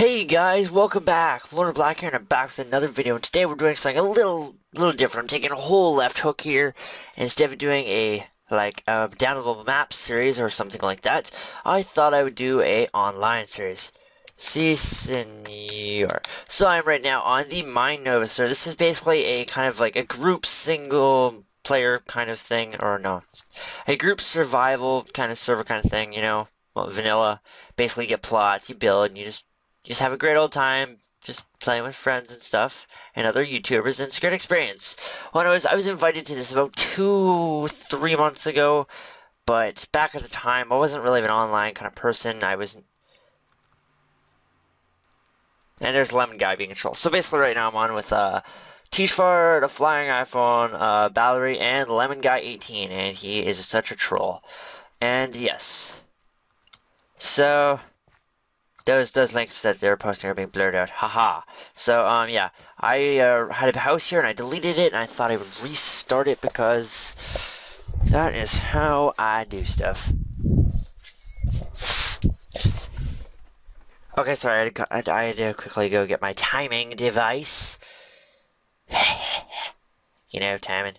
Hey guys, welcome back. Loaner Black here, and I'm back with another video. And today we're doing something a little, little different. I'm taking a whole left hook here, instead of doing a like a downloadable map series or something like that. I thought I would do a online series. Si, senor. So I'm right now on the MineNova server. This is basically a kind of like a group single player kind of thing, or no, a group survival kind of server kind of thing. You know, well, vanilla. Basically, you get plots, you build, and you just just have a great old time just playing with friends and stuff and other YouTubers and it's a great experience. When I was I was invited to this about two three months ago, but back at the time I wasn't really an online kind of person. I was and there's Lemon Guy being controlled. So basically right now I'm on with uh T-Fart, a flying iPhone, uh and Lemon Guy 18, and he is such a troll. And yes. So those those links that they're posting are being blurred out. Haha. So um yeah, I uh, had a house here and I deleted it and I thought I would restart it because that is how I do stuff. Okay, sorry, I had, I had to quickly go get my timing device. you know, timing.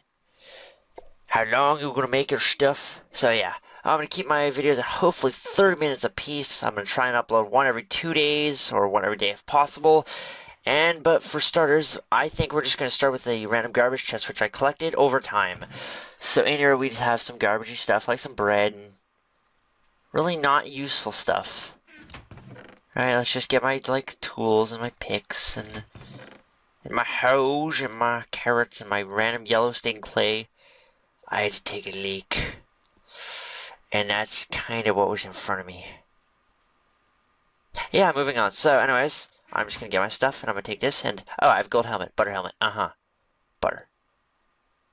How long you gonna make your stuff? So yeah, I'm going to keep my videos at hopefully 30 minutes a piece. I'm going to try and upload one every two days or one every day if possible. And but for starters, I think we're just going to start with the random garbage chest which I collected over time. So in here we just have some garbagey stuff like some bread and really not useful stuff. Alright, let's just get my like tools and my picks and, and my hose and my carrots and my random yellow stained clay. I had to take a leak. And that's kind of what was in front of me. Yeah, moving on. So, anyways, I'm just going to get my stuff, and I'm to take this, and... Oh, I have gold helmet. Butter helmet. Uh-huh. Butter.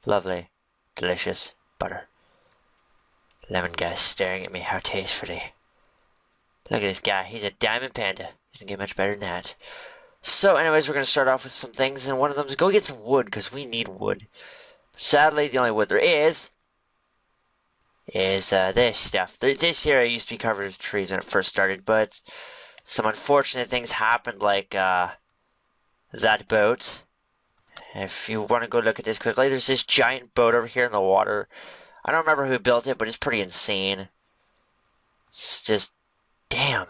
Lovely. Delicious. Butter. Lemon guy staring at me. How tastefully. Look at this guy. He's a diamond panda. He Doesn't get much better than that. So, anyways, we're going to start off with some things, and one of them is go get some wood, because we need wood. Sadly, the only wood there is is uh, this stuff. This area used to be covered with trees when it first started, but some unfortunate things happened, like uh, that boat. If you want to go look at this quickly, there's this giant boat over here in the water. I don't remember who built it, but it's pretty insane. It's just, damn.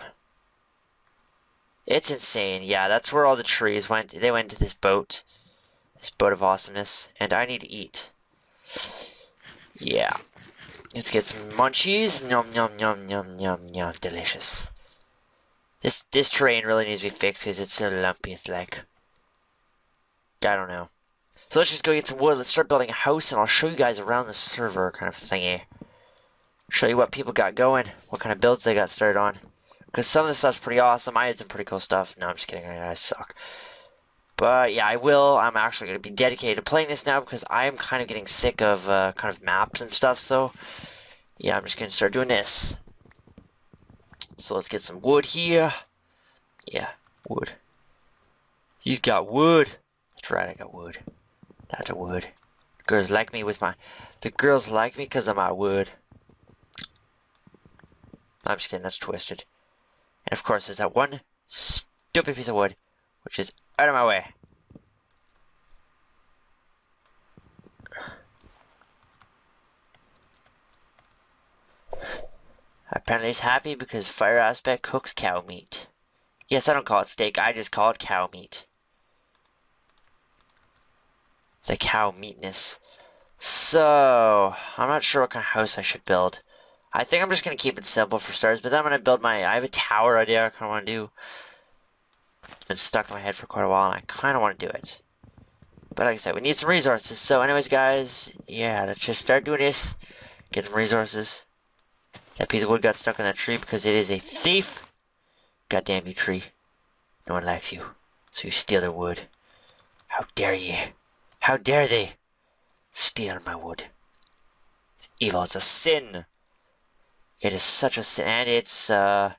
It's insane. Yeah, that's where all the trees went. They went to this boat. This boat of awesomeness. And I need to eat. Yeah. Let's get some munchies. Yum, yum, yum, yum, yum, yum. Delicious. This this terrain really needs to be fixed because it's so lumpy. It's like... I don't know. So let's just go get some wood. Let's start building a house and I'll show you guys around the server kind of thingy. Show you what people got going. What kind of builds they got started on. Because some of the stuff's pretty awesome. I had some pretty cool stuff. No, I'm just kidding. I suck. But yeah, I will. I'm actually going to be dedicated to playing this now because I'm kind of getting sick of uh, kind of maps and stuff. So yeah, I'm just going to start doing this. So let's get some wood here. Yeah, wood. He's got wood. That's right, I got wood. That's a wood. Girls like me with my... The girls like me because of my wood. I'm just kidding, that's twisted. And of course, there's that one stupid piece of wood, which is out of my way. Apparently he's happy because Fire Aspect cooks cow meat. Yes, I don't call it steak, I just call it cow meat. It's a cow meatness. So, I'm not sure what kind of house I should build. I think I'm just going to keep it simple for starters, but then I'm going to build my... I have a tower idea I kind of want to do. It's been stuck in my head for quite a while, and I kind of want to do it. But like I said, we need some resources. So anyways, guys, yeah, let's just start doing this. Get some resources. That piece of wood got stuck in that tree because it is a thief. Goddamn you, tree. No one likes you. So you steal their wood. How dare ye? How dare they steal my wood? It's evil. It's a sin. It is such a sin. And it's, uh...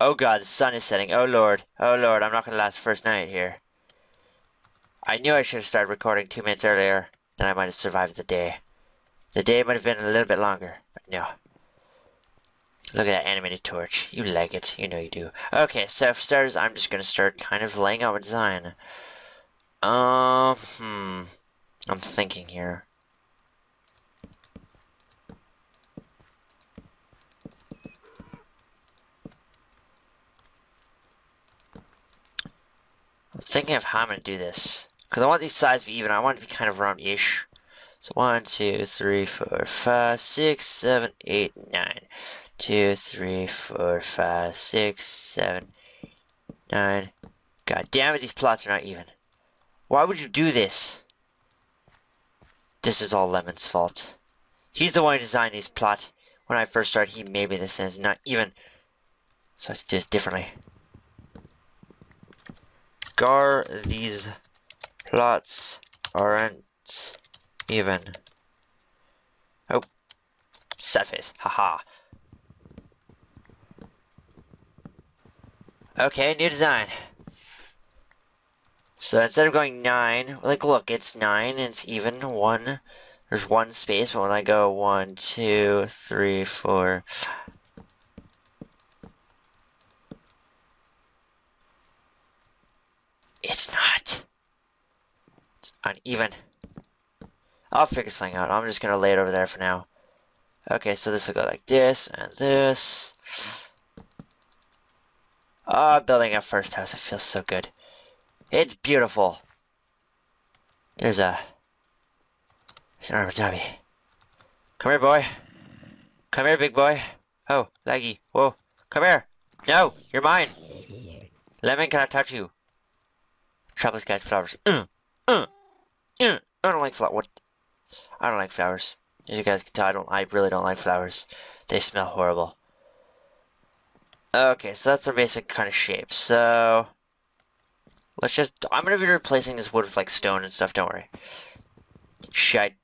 Oh god, the sun is setting. Oh lord. Oh lord, I'm not gonna last first night here. I knew I should have started recording two minutes earlier. Then I might have survived the day. The day might have been a little bit longer, but no. Look at that animated torch. You like it. You know you do. Okay, so for starters, I'm just to start kind of laying out a design. Um, hmm. I'm thinking here. Thinking of how I'm going to do this. Because I want these sides to be even. I want it to be kind of round-ish. So one, two, three, four, five, six, seven, eight, nine two, three, four, five, six, seven, nine. God damn it, these plots are not even. Why would you do this? This is all Lemon's fault. He's the one who designed these plot. When I first started, he made me this and it's not even. So I have to do this differently. Gar, these plots aren't even. Oh. Sad face. Haha. Okay, new design. So instead of going 9, like look, it's 9 and it's even 1. There's one space, but when I go one, two, three, four, It's not. It's uneven. I'll figure something out. I'm just going to lay it over there for now. Okay, so this will go like this and this. Ah, oh, building a first house. It feels so good. It's beautiful. There's a... There's an Armatami. Come here, boy. Come here, big boy. Oh, laggy. Whoa. Come here. No, you're mine. Lemon, can I touch you? This guy's flowers. Uh, uh, uh. I don't like flowers. What? I don't like flowers. As you guys can tell, I don't. I really don't like flowers. They smell horrible. Okay, so that's our basic kind of shape. So let's just, I'm going to be replacing this wood with like stone and stuff, don't worry. Shite.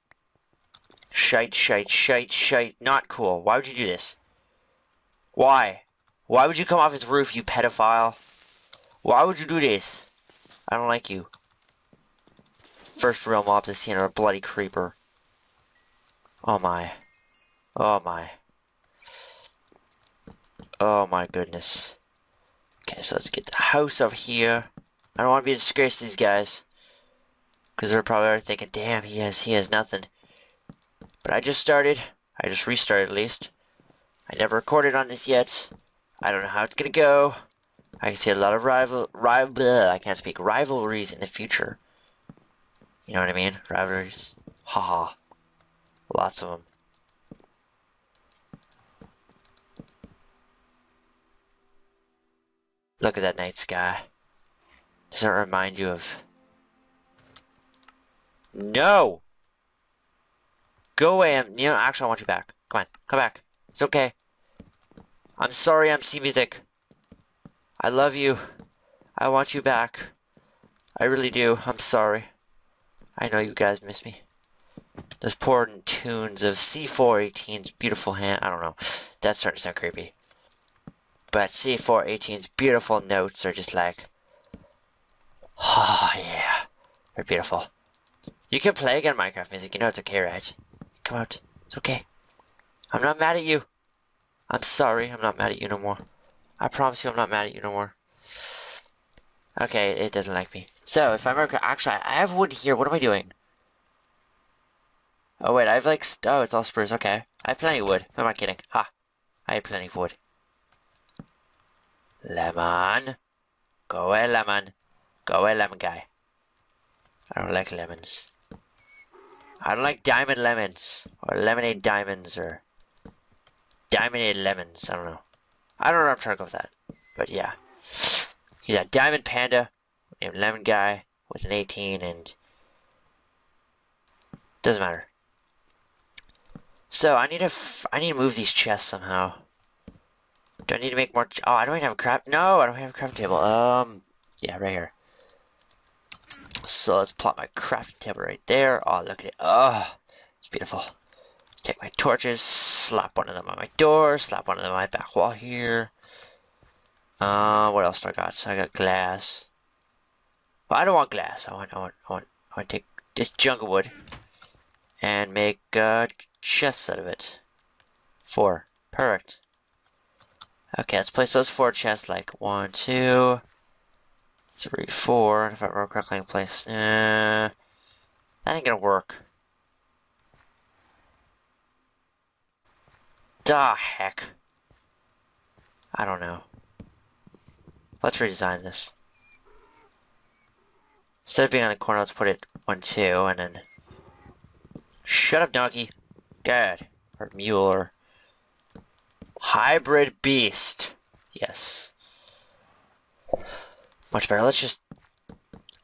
Shite, shite, shite, shite. Not cool. Why would you do this? Why? Why would you come off his roof, you pedophile? Why would you do this? I don't like you. First real mob to see in a bloody creeper. Oh my. Oh my. Oh my goodness. Okay, so let's get the house over here. I don't want to be a disgrace to these guys. Because they're probably thinking, damn, he has, he has nothing. But I just started. I just restarted at least. I never recorded on this yet. I don't know how it's gonna go. I can see a lot of rival, rival, I can't speak, rivalries in the future. You know what I mean? Rivalries. Haha. Lots of them. Look at that night sky. Does that remind you of... No! Go away, I'm, you know, actually I want you back. Come on, come back. It's okay. I'm sorry I'm C Music. I love you. I want you back. I really do. I'm sorry. I know you guys miss me. Those poor tunes of C418's beautiful hand. I don't know. That's starting to sound creepy. But C418's beautiful notes are just like, oh yeah, they're beautiful. You can play again Minecraft music, you know it's okay, right? Come out, it's okay. I'm not mad at you. I'm sorry, I'm not mad at you no more. I promise you I'm not mad at you no more. Okay, it doesn't like me. So, if I remember, actually, I have wood here. What am I doing? Oh, wait, I have like, oh, it's all spruce. Okay. I have plenty of wood. Am I kidding? Ha. I have plenty of wood. Lemon. Go away, lemon. Go away, lemon guy. I don't like lemons. I don't like diamond lemons. Or lemonade diamonds or diamondade lemons. I don't know. I don't know I'm trying to go with that. But yeah. He's a diamond panda named Lemon Guy with an 18 and doesn't matter. So I need to I need to move these chests somehow. Do I need to make more? Oh, I don't even have a craft. No, I don't have a crafting table. Um, yeah, right here. So let's plot my crafting table right there. Oh, look at it. Oh, it's beautiful. Take my torches, slap one of them on my door, slap one of them on my back wall here. Uh, what else do I got? So I got glass. Well, I don't want glass. I want, I want, I want, I want to take this jungle wood and make uh, chests out of it. Four. Perfect. Okay, let's place those four chests like one, two, three, four. If I remember correctly, place. Uh, that ain't gonna work. Da heck. I don't know. Let's redesign this. Instead of being on the corner, let's put it one, two, and then. Shut up, donkey. Good. Or mule, or. Hybrid beast. Yes. Much better. Let's just.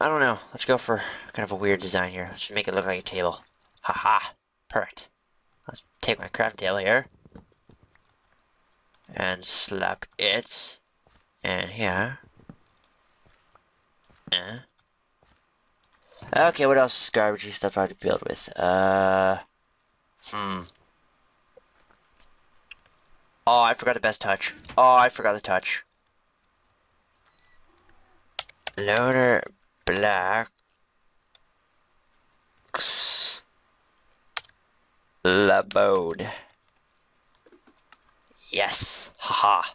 I don't know. Let's go for kind of a weird design here. Let's just make it look like a table. Haha. -ha. Perfect. Let's take my crafting table here. And slap it. And here. Uh. Okay, what else is garbage stuff I to build with? Uh. Hmm. Oh, I forgot the best touch. Oh, I forgot the touch. Loaner Blacks. Labode. Yes. Haha. -ha.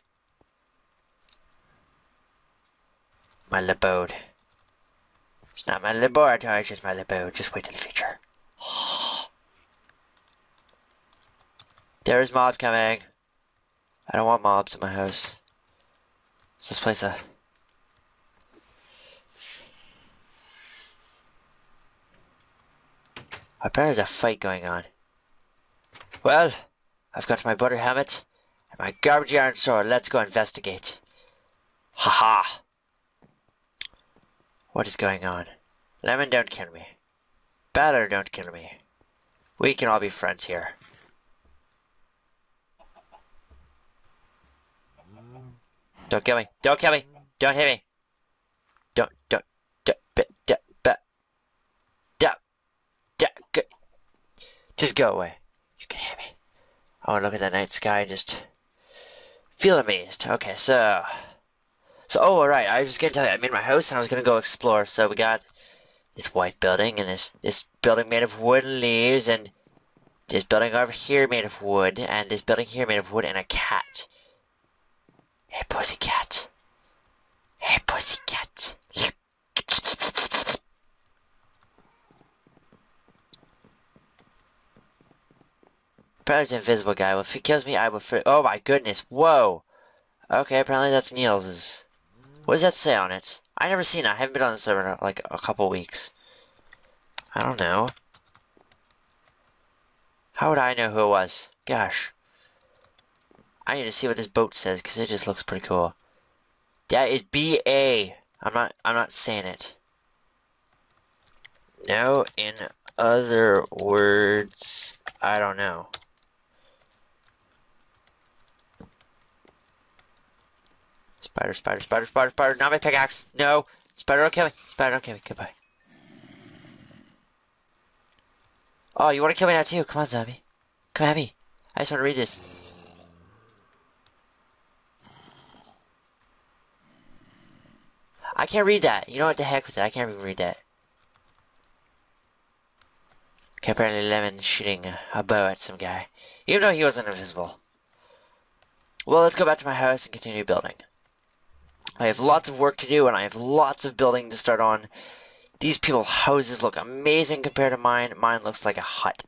My labode. It's not my laboratory, it's just my labode. Just wait till the future. There's mob coming. I don't want mobs in my house. Is this place a... I bet there's a fight going on. Well, I've got my butter helmet my garbage iron sword. Let's go investigate. Haha. -ha. What is going on? Lemon, don't kill me. Batter, don't kill me. We can all be friends here. Don't kill me. Don't kill me. Don't hit me. Don't, don't, don't, but, but, but, don't, don't, just go away. You can hit me. I want to look at that night sky and just feel amazed. Okay, so, so, oh, alright, I was just gonna tell you, I'm in my house and I was gonna go explore. So we got this white building and this, this building made of wood and leaves and this building over here made of wood and this building here made of wood and a cat. Hey, pussycat. Hey, pussycat. Probably invisible guy. Well, if he kills me, I will. Oh my goodness! Whoa. Okay, apparently that's Niels's. What does that say on it? I never seen it. I haven't been on the server in like a couple weeks. I don't know. How would I know who it was? Gosh. I need to see what this boat says because it just looks pretty cool. That is B A. I'm not. I'm not saying it. No, in other words, I don't know. Spider, spider, spider, spider, spider. Not my pickaxe. No. Spider, don't kill me. Spider, don't kill me. Goodbye. Oh, you want to kill me now too? Come on, zombie. Come at me. I just want to read this. I can't read that. You know what the heck with it? I can't even read that. Okay, apparently Lemon shooting a bow at some guy. Even though he wasn't invisible. Well, let's go back to my house and continue building. I have lots of work to do and I have lots of building to start on. These people's houses look amazing compared to mine. Mine looks like a hut.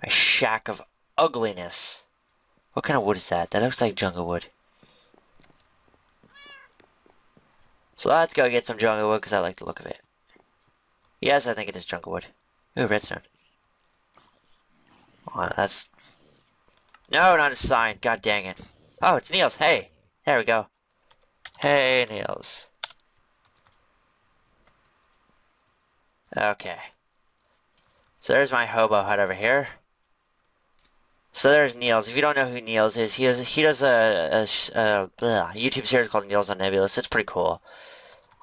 A shack of ugliness. What kind of wood is that? That looks like jungle wood. So let's go get some jungle wood because I like the look of it. Yes, I think it is jungle wood. Ooh, redstone. Oh, that's... No, not a sign. God dang it. Oh, it's Niels. Hey. There we go. Hey, Niels. Okay. So there's my hobo hut over here. So there's Niels. If you don't know who Niels is, he does he does a, a, a, YouTube series called Niels on Nebulous. It's pretty cool.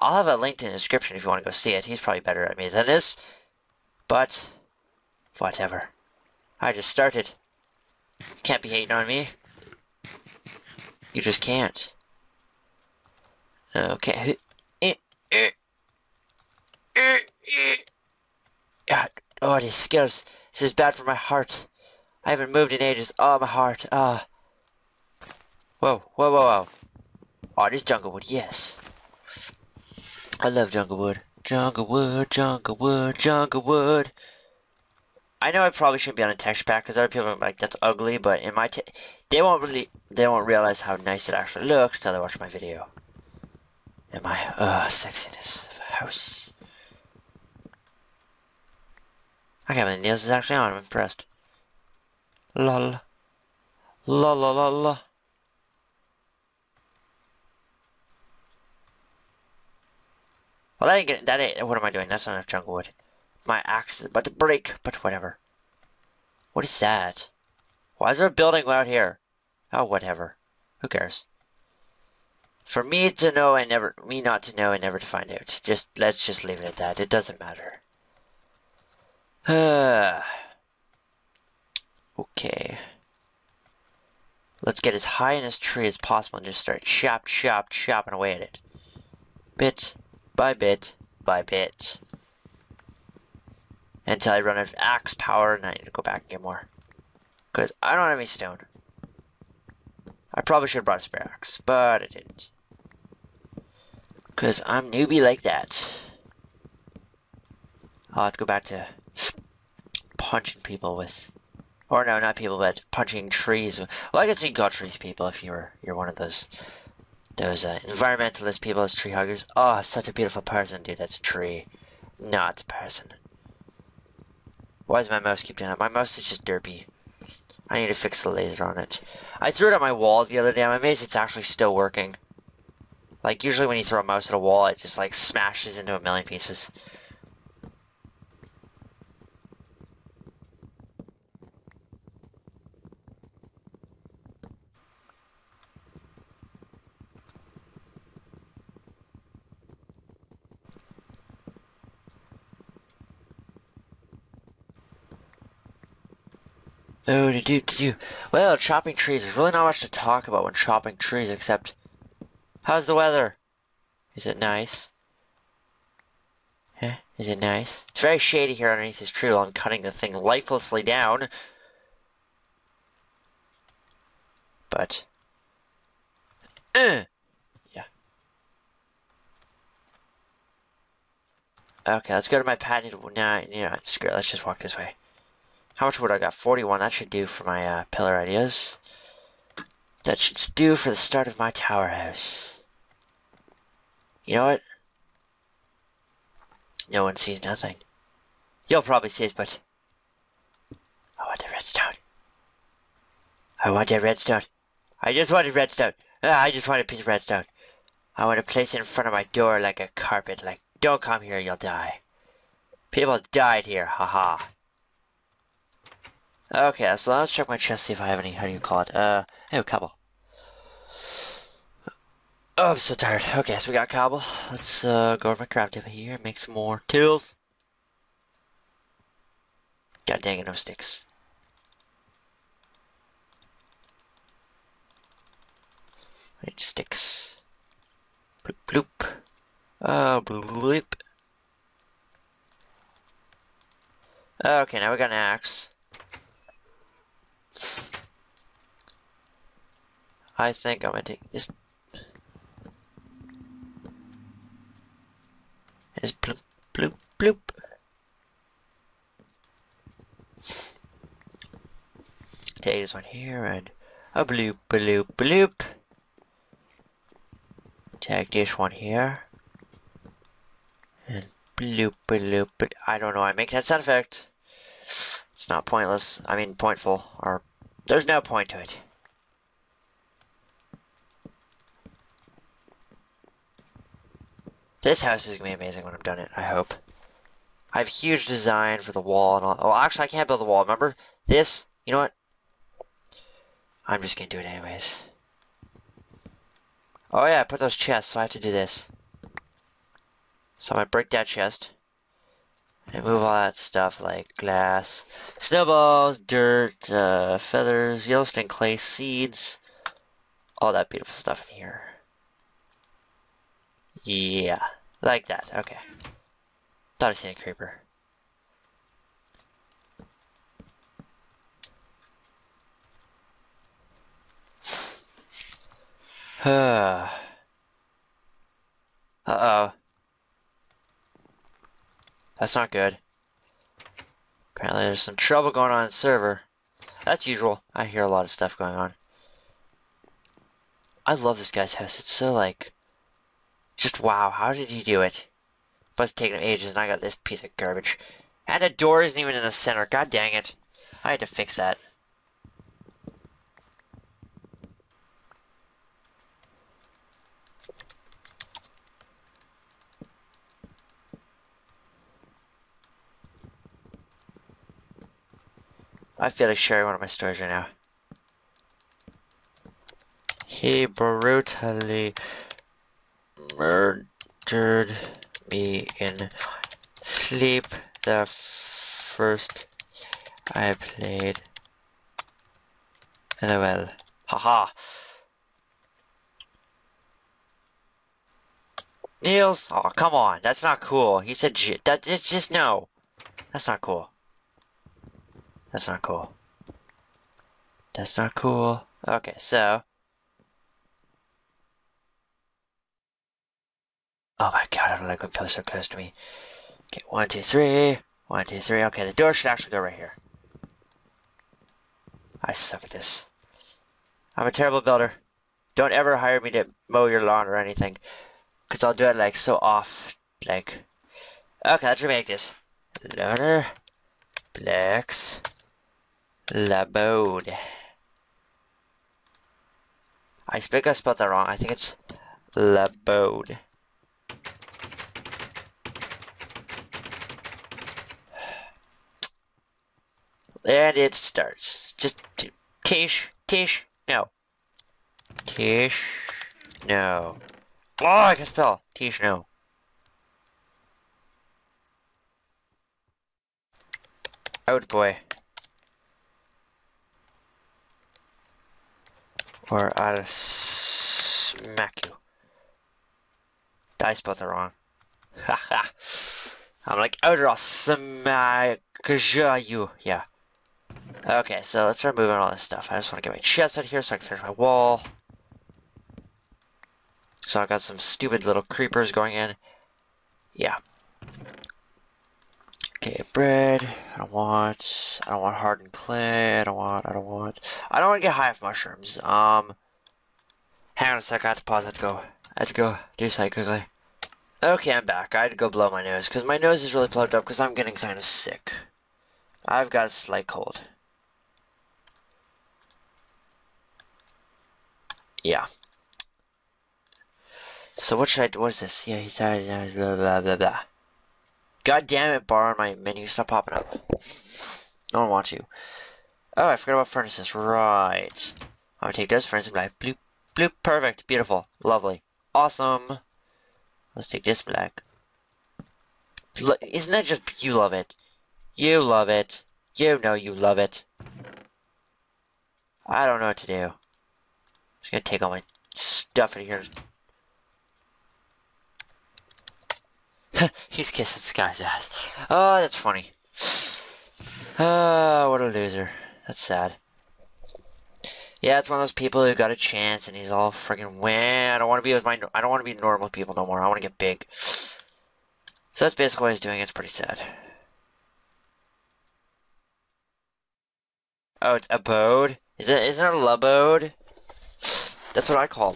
I'll have a link in the description if you want to go see it. He's probably better at me than this. But, whatever. I just started. can't be hating on me. You just can't. Okay. Eh, eh, eh, God, oh, these skills. This is bad for my heart. I haven't moved in ages. Oh, my heart. Ah. Whoa, whoa, whoa, whoa. Oh, this jungle wood, yes. I love jungle wood. Jungle wood, jungle wood, jungle wood. I know I probably shouldn't be on a texture pack because other people are like, that's ugly, but in my they won't really, they won't realize how nice it actually looks till they watch my video. And my, uh, sexiness of a house. I can't believe Niels is actually on, I'm impressed. Lol. La la la la. Well, that ain't getting, that ain't, what am I doing? That's not enough jungle wood. My axe is about to break, but whatever. What is that? Why is there a building out here? Oh, whatever. Who cares? For me to know and never, me not to know and never to find out. Just, let's just leave it at that. It doesn't matter. okay. Let's get as high in this tree as possible and just start chop, chop, chopping away at it. Bit by bit by bit. Until I run out of axe power and I need to go back and get more. Because I don't have any stone. I probably should have brought a spare axe, but I didn't. Because I'm newbie like that. I'll have to go back to punching people with or no, not people, but punching trees. Well, I guess you call trees people if you're you're one of those those uh, environmentalist people as tree huggers. Oh, such a beautiful person, dude. That's a tree, not a person. Why does my mouse keep doing that? My mouse is just derpy. I need to fix the laser on it. I threw it at my wall the other day. I'm amazed it's actually still working. Like, usually when you throw a mouse at a wall, it just, like, smashes into a million pieces. Oh, to do, to do. Well, chopping trees. There's really not much to talk about when chopping trees, except, how's the weather? Is it nice? Huh? Is it nice? It's very shady here underneath this tree while I'm cutting the thing lifelessly down. But, uh, yeah. Okay, let's go to my patented. Nah, you know, screw it. Let's just walk this way. How much wood I got? 41. That should do for my uh, pillar ideas. That should do for the start of my tower house. You know what? No one sees nothing. You'll probably see it, but... I want the redstone. I want that redstone. I just want wanted redstone. Ah, I just want a piece of redstone. I want to place it in front of my door like a carpet. Like, don't come here, you'll die. People died here, haha. -ha. Okay, so let's check my chest, see if I have any, how do you call it? Uh, oh, cobble. Oh, I'm so tired. Okay, so we got cobble. Let's uh, go over my craft table here and make some more tools. God dang it, no sticks. I need sticks. Bloop, bloop. Oh, bloop. Okay, now we got an axe. I think I'm gonna take this. This bloop, bloop, bloop. Take this one here and a bloop, bloop, bloop. Take this one here. And bloop, bloop, bloop. I don't know, I make that sound effect. It's not pointless. I mean, pointful. Or there's no point to it. This house is gonna be amazing when I'm done it. I hope. I have huge design for the wall and all. Oh, actually, I can't build a wall. Remember this? You know what? I'm just gonna do it anyways. Oh yeah, I put those chests, so I have to do this. So I'm gonna break that chest. And move all that stuff like glass, snowballs, dirt, uh, feathers, Yellowstone clay, seeds, all that beautiful stuff in here. Yeah, like that, okay. Thought I seen a creeper. Uh-oh. That's not good. Apparently there's some trouble going on in the server. That's usual. I hear a lot of stuff going on. I love this guy's house. It's so like, just wow. How did he do it? Must taking him ages, and I got this piece of garbage. And the door isn't even in the center. God dang it! I had to fix that. I feel like sharing one of my stories right now. He brutally murdered me in sleep the first I played. LOL. Haha. Niels, oh come on, that's not cool. He said that. It's just no. That's not cool. That's not cool. That's not cool. Okay, so. Oh my god, I don't like when people are so close to me. Okay, one, two, three. One, two, three. Okay, the door should actually go right here. I suck at this. I'm a terrible builder. Don't ever hire me to mow your lawn or anything. Because I'll do it like so off. Like. Okay, let's remake this. Loaner. Blacks. Labode. I think I spelled that wrong. I think it's Labode. And it starts. Just Tish, Tish, no. Tish, no. Oh, I can spell. Tish, no. Out boy. or I'll smack you. I spelled it wrong. Haha. I'm like, outer, I'll smack you. Yeah. Okay, so let's start moving all this stuff. I just want to get my chest out here so I can finish my wall. So I got some stupid little creepers going in. Yeah. Okay, bread. I don't want. I don't want hardened clay. I don't want. I don't want. I don't want to get hive mushrooms. Um. Hang on a sec. I have to pause. I have to go. I have to go do something quickly. Okay, I'm back. I had to go blow my nose because my nose is really plugged up because I'm getting kind of sick. I've got a slight cold. Yeah. So what should I do? What is this? Yeah, he's said blah blah blah blah. God damn it, bar on my menu, stop popping up. No one wants you. Oh, I forgot about furnaces. Right. I'm gonna take those furnaces black. Bloop, bloop, perfect, beautiful, lovely, awesome. Let's take this black. Isn't that just, you love it. You love it. You know you love it. I don't know what to do. Just gonna take all my stuff in here He's kissing Sky's ass. Oh, that's funny. Oh, what a loser. That's sad. Yeah, it's one of those people who got a chance and he's all freaking win. I don't want to be with my. I don't want to be normal people no more. I want to get big. So that's basically what he's doing. It's pretty sad. Oh, it's abode. Is it? Isn't it a labode? That's what I call.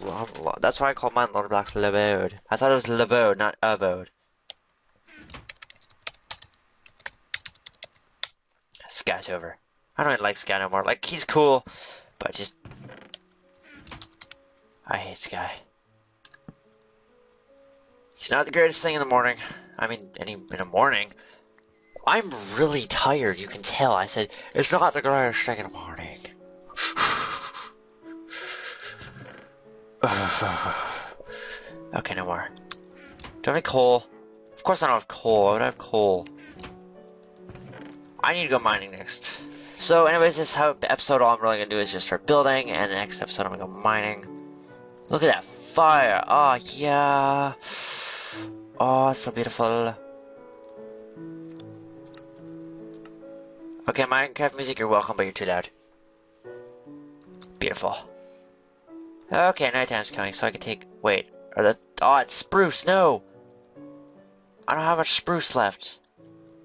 That's why I call mine Lord Black labode. I thought it was labode, not abode. Sky's over. I don't even like Sky no more. Like, he's cool, but just... I hate Sky. He's not the greatest thing in the morning. I mean, any in the morning. I'm really tired, you can tell. I said, it's not the greatest thing in the morning. okay, no more. Do I have any coal? Of course I don't have coal. I would have coal. I need to go mining next. So anyways, this episode all I'm really gonna do is just start building, and the next episode I'm gonna go mining. Look at that fire! Oh yeah! Oh, so beautiful. Okay, Minecraft music, you're welcome, but you're too loud. Beautiful. Okay, nighttime's coming, so I can take. Wait, are that? Oh, it's spruce. No, I don't have much spruce left.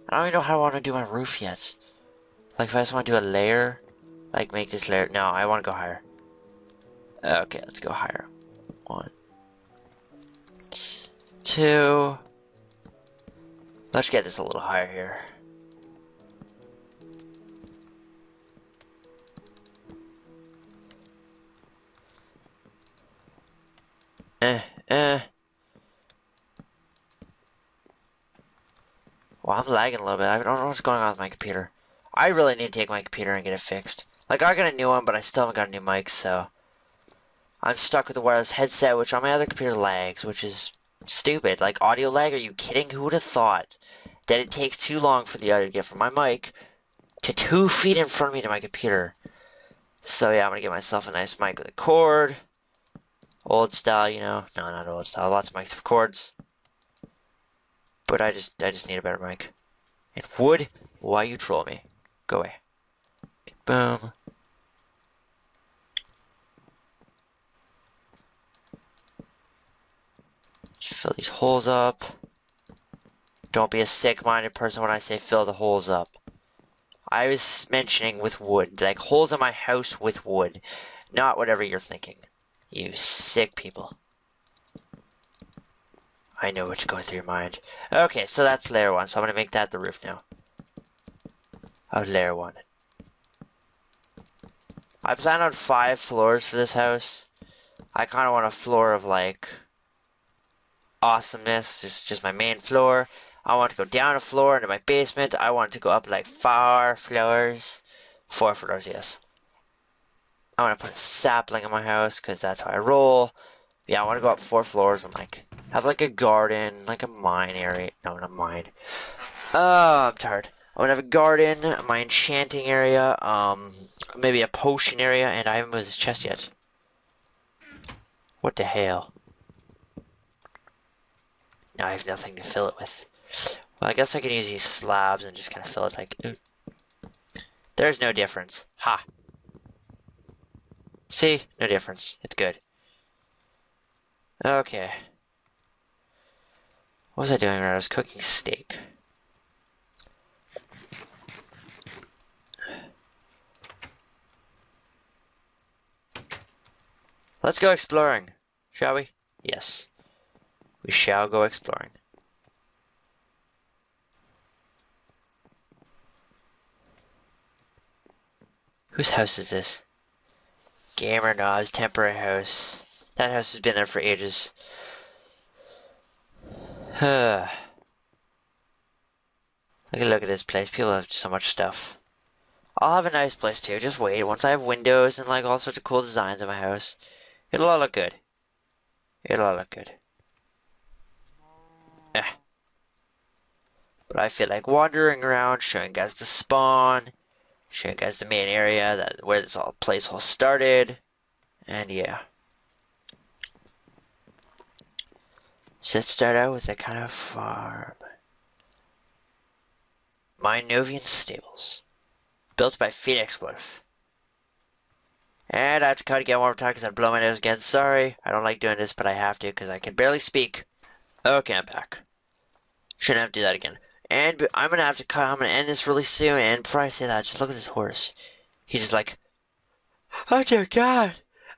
I don't even know how I want to do my roof yet. Like, if I just want to do a layer, like make this layer. No, I want to go higher. Okay, let's go higher. One, two. Let's get this a little higher here. Eh, eh. Well, I'm lagging a little bit. I don't know what's going on with my computer. I really need to take my computer and get it fixed. Like, I got a new one, but I still haven't got a new mic, so... I'm stuck with the wireless headset, which on my other computer lags, which is stupid. Like, audio lag? Are you kidding? Who would have thought that it takes too long for the audio to get from my mic to two feet in front of me to my computer? So, yeah, I'm gonna get myself a nice mic with a cord. Old style, you know. No, not old style. Lots of mics with cords. But I just I just need a better mic. And wood, why you troll me? Go away. Boom. Just fill these holes up. Don't be a sick-minded person when I say fill the holes up. I was mentioning with wood, like holes in my house with wood, not whatever you're thinking. You sick people. I know what's going through your mind. Okay, so that's layer one, so I'm gonna make that the roof now. Of layer one. I plan on five floors for this house. I kind of want a floor of like awesomeness, just just my main floor. I want to go down a floor into my basement. I want to go up like four floors, four floors, yes. I want to put a sapling in my house because that's how I roll. Yeah, I want to go up four floors and like have like a garden, like a mine area. No, not mine. Oh, I'm tired. I want to have a garden, my enchanting area, um, maybe a potion area, and I haven't moved this chest yet. What the hell? Now I have nothing to fill it with. Well, I guess I can use these slabs and just kind of fill it like... There's no difference. Ha! See? No difference. It's good. Okay. What was I doing when I was cooking steak. Let's go exploring, shall we? Yes. We shall go exploring. Whose house is this? Gamer Knobs temporary house. That house has been there for ages. Huh. Look at look at this place. People have so much stuff. I'll have a nice place too. Just wait. Once I have windows and like all sorts of cool designs in my house, it'll all look good. It'll all look good. Eh. But I feel like wandering around, showing guys the spawn, show you guys the main area that where this all place all started. And yeah. So let's start out with a kind of farm. Minovian Stables. Built by Phoenix Wolf. And I have to cut again one more time because I blow my nose again. Sorry, I don't like doing this, but I have to because I can barely speak. Okay, I'm back. Shouldn't have to do that again. And I'm gonna have to cut. I'm gonna end this really soon. And before I say that, just look at this horse. He's just like, oh dear God,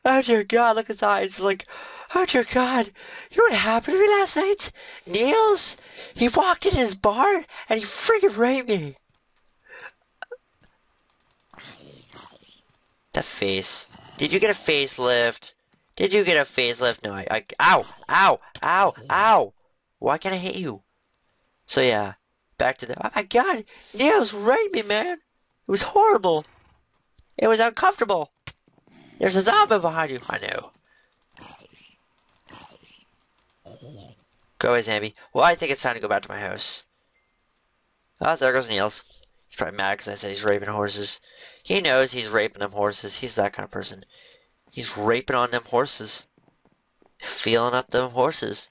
oh dear God, look at his eyes. He's like, oh dear God, you know what happened to me last night? Niels, he walked in his barn and he freaking raped me. The face. Did you get a facelift? Did you get a facelift? No, I, I, ow, ow, ow, ow. Why can't I hit you? So yeah, back to them. Oh my god, Niels raped me, man. It was horrible. It was uncomfortable. There's a zombie behind you. I know. Go away, Zambi. Well, I think it's time to go back to my house. Oh, there goes Niels. He's probably mad because I said he's raping horses. He knows he's raping them horses. He's that kind of person. He's raping on them horses. Feeling up them horses.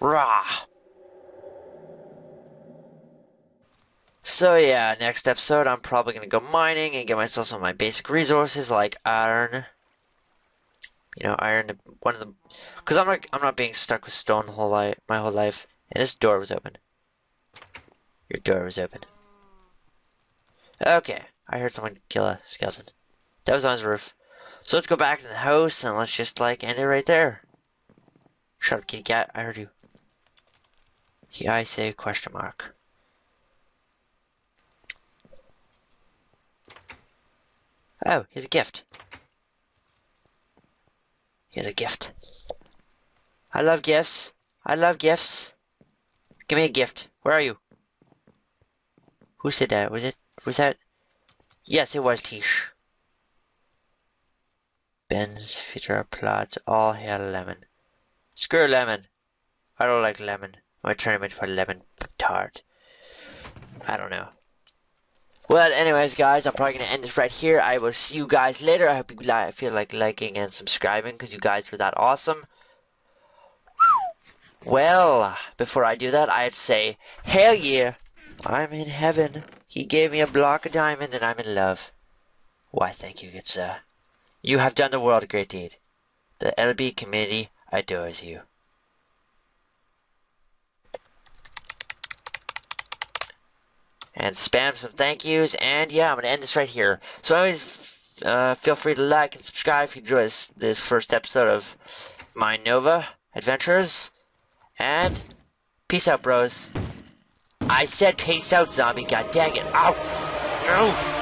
Rah! So yeah, next episode I'm probably gonna go mining and get myself some of my basic resources like iron, You know, iron one of them, because I'm not I'm not being stuck with stone whole life my whole life. And this door was open. Your door was open. Okay, I heard someone kill a skeleton. That was on his roof. So let's go back to the house and let's just like end it right there. Shut up, kitty cat. I heard you. He, I say question mark. Oh, here's a gift. Here's a gift. I love gifts. I love gifts. Give me a gift. Where are you? Who said that? Was it? Was that? Yes, it was Tich. Ben's future plot. All hail lemon. Screw lemon. I don't like lemon. I'm gonna turn him into a lemon tart. I don't know. Well, anyways, guys, I'm probably going to end this right here. I will see you guys later. I hope you li feel like liking and subscribing because you guys were that awesome. Well, before I do that, I'd say, hell yeah, I'm in heaven. He gave me a block of diamond and I'm in love. Why, thank you, good sir. You have done the world a great deed. The LB community adores you. And spam some thank yous. And yeah, I'm going to end this right here. So anyways, uh, feel free to like and subscribe if you enjoy this, this first episode of MineNova adventures. And peace out, bros. I said peace out, zombie. God dang it. Ow! Ow!